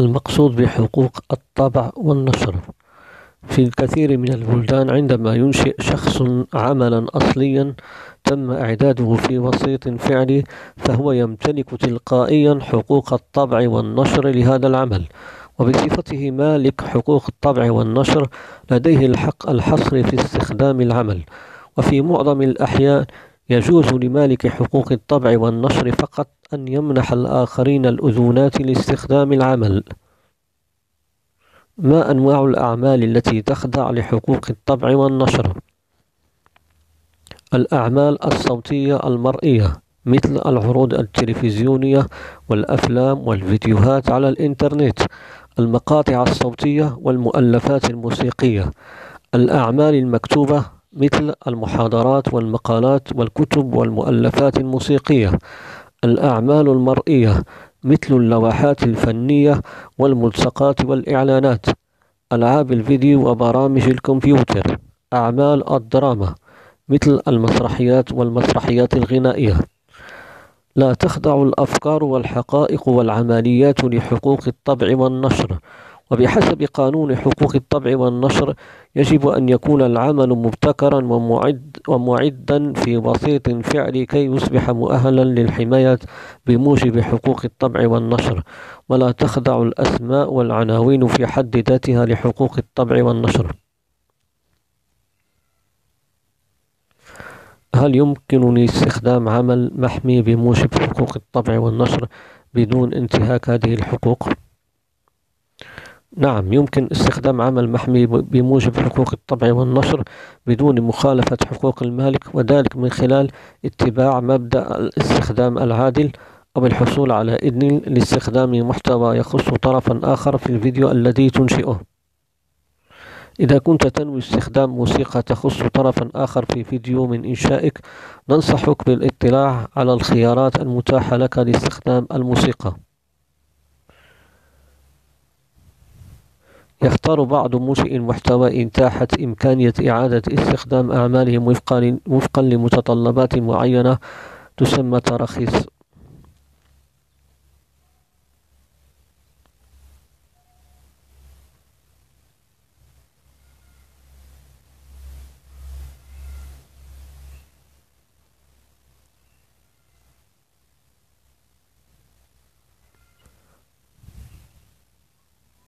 المقصود بحقوق الطبع والنشر في الكثير من البلدان عندما ينشئ شخص عملا أصليا تم إعداده في وسيط فعلي فهو يمتلك تلقائيا حقوق الطبع والنشر لهذا العمل. وبصفته مالك حقوق الطبع والنشر لديه الحق الحصري في استخدام العمل. وفي معظم الأحيان يجوز لمالك حقوق الطبع والنشر فقط أن يمنح الآخرين الأذونات لاستخدام العمل ما أنواع الأعمال التي تخضع لحقوق الطبع والنشر؟ الأعمال الصوتية المرئية مثل العروض التلفزيونية والأفلام والفيديوهات على الإنترنت المقاطع الصوتية والمؤلفات الموسيقية الأعمال المكتوبة مثل المحاضرات والمقالات والكتب والمؤلفات الموسيقية الأعمال المرئية مثل اللوحات الفنية والملصقات والإعلانات ألعاب الفيديو وبرامج الكمبيوتر أعمال الدراما مثل المسرحيات والمسرحيات الغنائية. لا تخضع الأفكار والحقائق والعمليات لحقوق الطبع والنشر. وبحسب قانون حقوق الطبع والنشر يجب أن يكون العمل مبتكرا ومعد ومعدا في وسيط فعلي كي يصبح مؤهلا للحماية بموجب حقوق الطبع والنشر ولا تخضع الأسماء والعناوين في حد ذاتها لحقوق الطبع والنشر هل يمكنني استخدام عمل محمي بموجب حقوق الطبع والنشر بدون انتهاك هذه الحقوق؟ نعم يمكن استخدام عمل محمي بموجب حقوق الطبع والنشر بدون مخالفة حقوق المالك وذلك من خلال اتباع مبدأ الاستخدام العادل أو الحصول على إذن لاستخدام محتوى يخص طرفا آخر في الفيديو الذي تنشئه. إذا كنت تنوي استخدام موسيقى تخص طرفا آخر في فيديو من إنشائك ننصحك بالاطلاع على الخيارات المتاحة لك لاستخدام الموسيقى. يختار بعض منشئ المحتوى إن تاحت إمكانية إعادة استخدام أعمالهم وفقا, لمتطلبات معينة تسمى تراخيص.